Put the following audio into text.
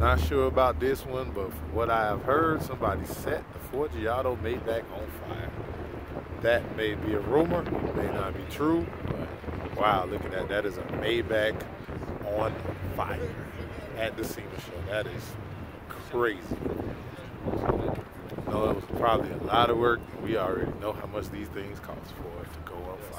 Not sure about this one, but from what I have heard, somebody set the Forgiato Maybach on fire. That may be a rumor, may not be true, but wow, looking at that is a Maybach on fire at the SEMA show. That is crazy. No, it was probably a lot of work. We already know how much these things cost for it to go on fire.